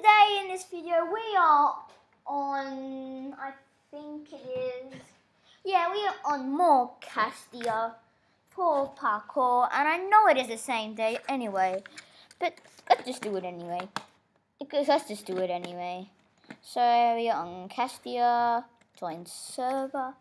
today in this video we are on, I think it is, yeah, we are on more Castia for parkour, and I know it is the same day anyway, but let's just do it anyway. Because let's just do it anyway. So we are on Castia, join server,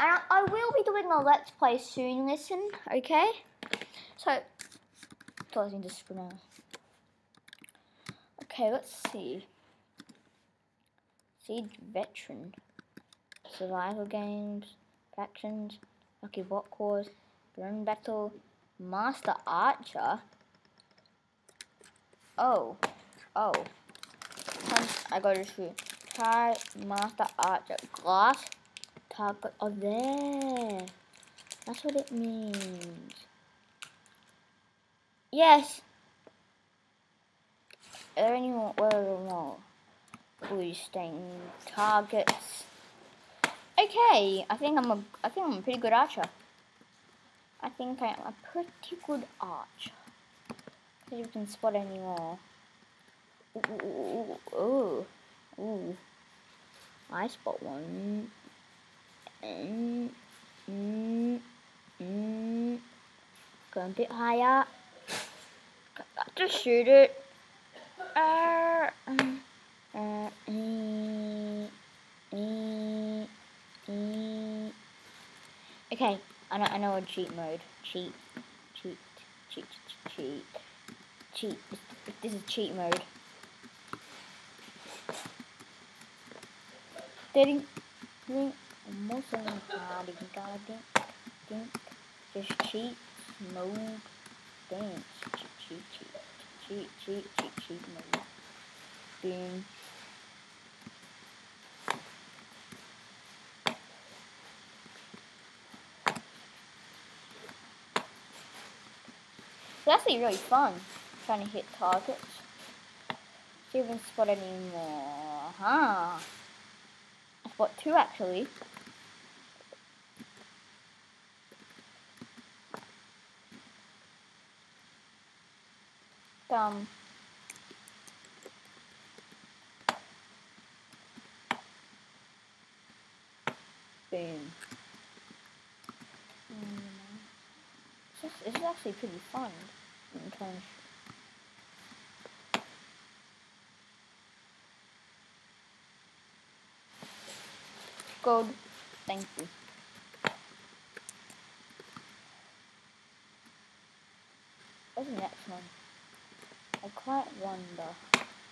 and I, will be doing a let's play soon. Listen, okay? So closing the screen. Okay, let's see. Seed veteran. Survival games, factions, lucky block wars, burn battle, master archer. Oh, oh. I got this through. Try master archer glass target. Oh, there. That's what it means. Yes. Are there any more? Where more? Boosting targets. Okay, I think I'm a. I think I'm a pretty good archer. I think I'm a pretty good archer. See if you can spot any more. Ooh, ooh, ooh, ooh. I spot one. Mm, mm, mm. Go a bit higher. Got to shoot it. Uh, uh, okay, I know, I know a cheat mode. Cheat, cheat, cheat, cheat, cheat. This is cheat mode. Ding, ding, almost on the think, think, just cheat mode, dance, cheat, cheat, cheat, cheat, cheat, cheat mode. Boom. It's actually really fun trying to hit targets. See if we can spot any more. Huh. I spot two actually. Dumb. Boom. Mm. This, this is actually pretty fun. Trying to Good. Thank you. What's the next one? I quite wonder.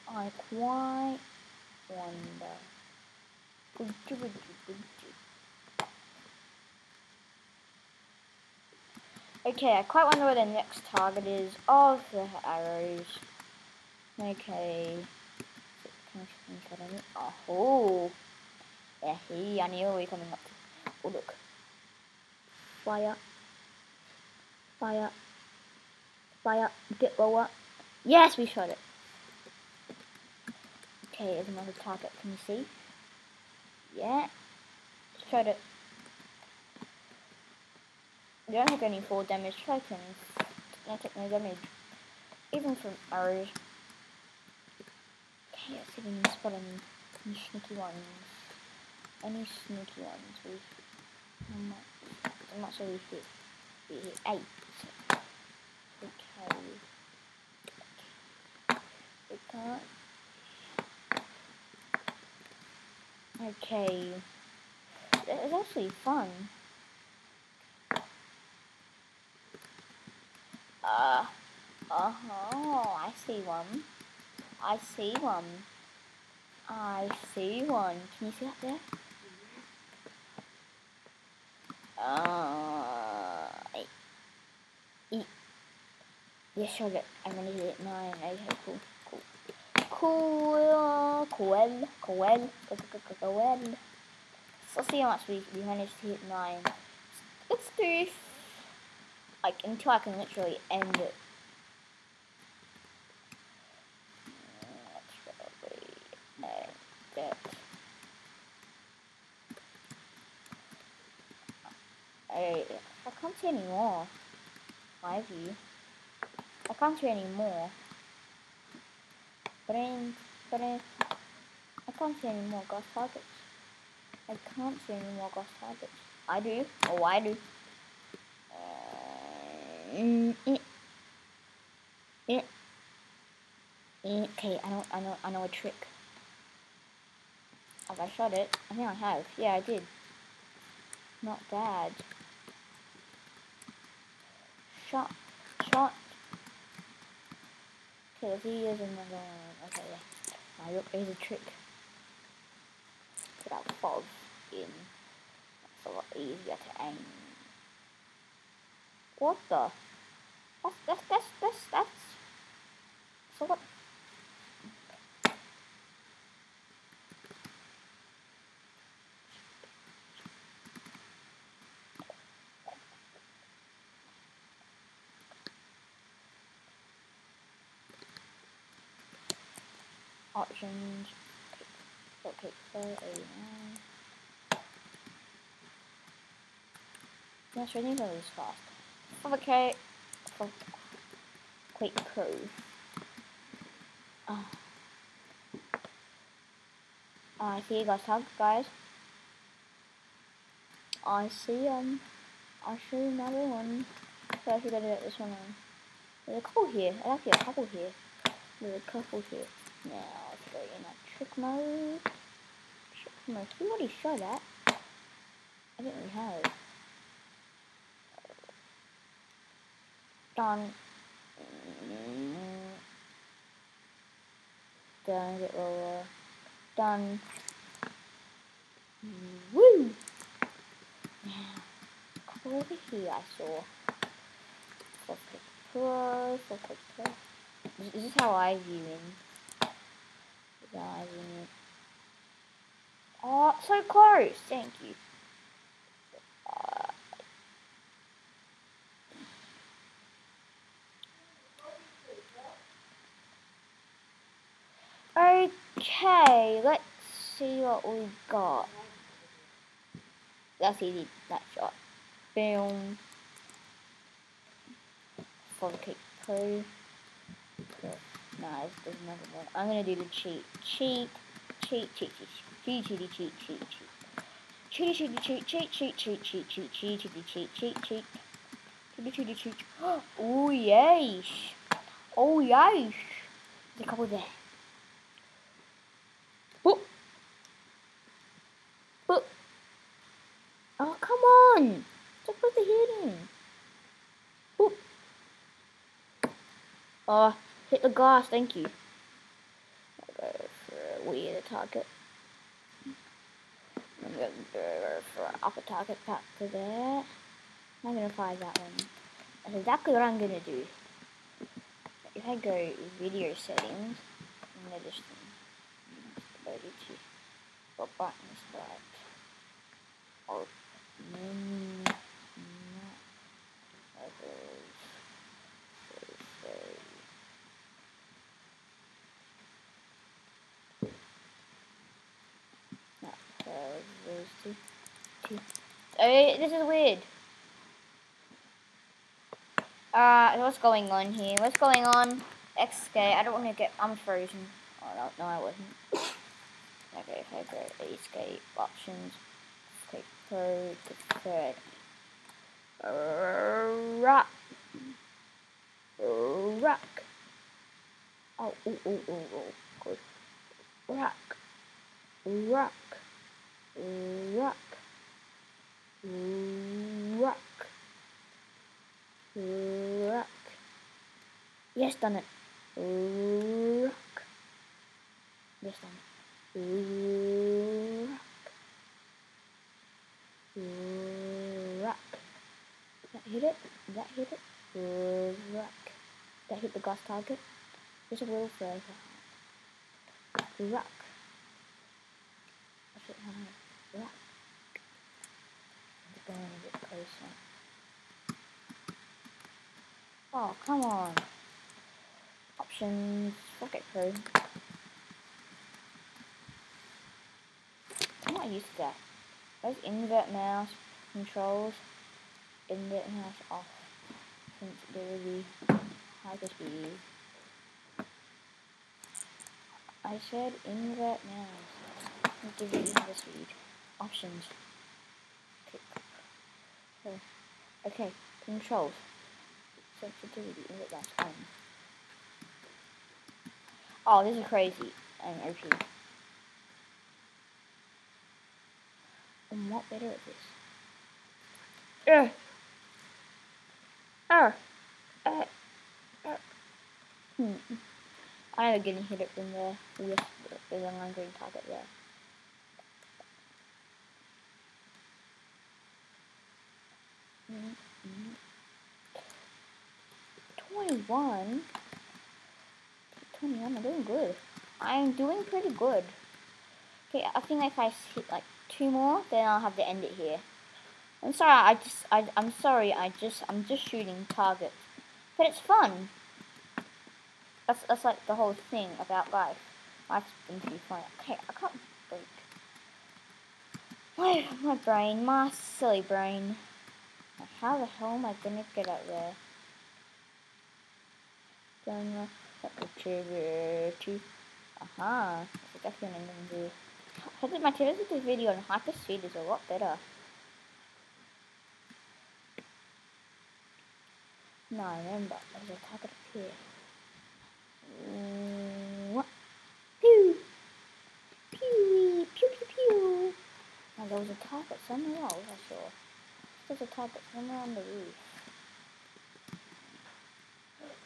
I quite wonder. Okay, I quite wonder where the next target is of the arrows. Okay. Oh, yeah, he, I knew we coming up. Oh, look. Fire. Fire. Fire. Get lower. Yes, we shot it. Okay, there's another target. Can you see? Yeah. Shot it. You don't take any full damage. Try to not take no damage. Even from arrows. Okay, let's see if we can spot any, any sneaky ones. Any sneaky ones. We, not, I'm not sure we hit. We hit eight. Okay. Okay. It's actually fun. Uh, uh-huh, I see one. I see one. I see one. Can you see that there? Uh, eat. Yeah, sure, good. I'm gonna hit nine. Okay, cool, cool. Cool, cool, cool, let's see how much we, we managed to hit nine. Let's do like until I can literally end it. I, I can't see any more. My view. I can't see any more. Brain But I, can't see any more ghost targets. I can't see any more ghost targets. I do. Oh, I do. Uh, mm, mm, mm, mm. Okay, I know, I know, I know a trick. Have I shot it? I think I have. Yeah, I did. Not bad. Shot. Shot. Okay, let's use another one. Okay, yeah. Now look, here's a trick. Put that fog in. It's a lot easier to aim. What the? That's, that's, that's, that's, that's... So what? Options. Okay, so Yes, we need to this fast. Okay, quick crew. Oh. I see you guys have guys. I see um I see another one. So I should to get this one on. There's a couple here. There's actually a couple here. There's a couple here. Now let's go in a trick mode. Trick mode. We already saw that. I think we have. Done. Done. Get lower. Done. Woo! Now, come over here. I saw. Focus plus. Focus plus. This is how I view in diving. Oh, uh, so close. Thank you. Okay, let's see what we got. That's easy, that shot. Boom. For the kick. Nice, there's another one. I'm gonna do the cheat. Cheat, cheat, cheat, cheat, cheat, cheat, cheat, cheat, cheat. Cheat, cheat, cheat, cheat, cheat, cheat, cheat, cheat, cheat, cheat, cheat, cheat, cheat. Cheat, cheat, cheat. Oh yes. Oh yes. There's a couple there. Boop. Boop. Oh come on. Just put the hitting. Boop. Oh gosh, thank you. For we the target. I'm gonna go for alpha target back for there. I'm gonna find that one. That's exactly what I'm gonna do. If I go video settings, I'm gonna just go to what button is. Oh. Buttons, but I'll Uh, this is weird. Uh, what's going on here? What's going on? Escape. I don't want to get. I'm frozen. Oh no, no, I wasn't. okay, I go escape options, escape to third. Rock. Rock. Oh, oh, oh, oh, oh. Good. Rock. Rock. Rock. Rock. Rock. Yes, done it. Rock. Yes, done it. Rock. Rock. That hit it? That hit it? Rock. That hit the glass target? Just a little further. Rock. That's it, Rock going closer. Oh, come on. Options, Pocket Pro. I'm not used to that. Those invert mouse controls, invert mouse off, sensibility, hyper speed. I said invert now. I'll give you this read. Options. Okay. Controls. Sensitivity. Invert that's on. Oh, this is crazy. And OP. I'm not better at this? Ugh. Uh. Uh. Uh. Hmm. I am getting hit it from there. Yes, there's a line green target there. Mm -hmm. 21? 21, I'm doing good. I'm doing pretty good. Okay, I think if I hit like two more, then I'll have to end it here. I'm sorry, I just, I, I'm sorry, I just, I'm just shooting targets. But it's fun. That's, that's like the whole thing about life. Life's been pretty fun. Okay, I can't break. My, my brain, my silly brain. How the hell am I gonna get up there? Gonna activity. Aha, that's exactly what I'm gonna do. I think my this video on hyper speed is a lot better. No, I remember, there's a target up here. Pew! Pew! Pew pew pew! Now there was a target somewhere else, I saw. There's a target somewhere on the roof.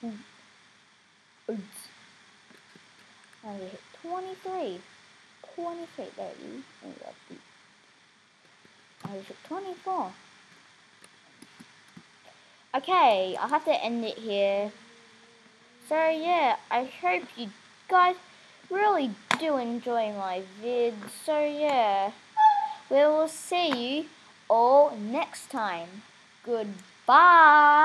Hmm. Hit 23. 23, there you go. I hit 24. Okay, I'll have to end it here. So yeah, I hope you guys really do enjoy my vids. So yeah, we will see you all next time. Goodbye.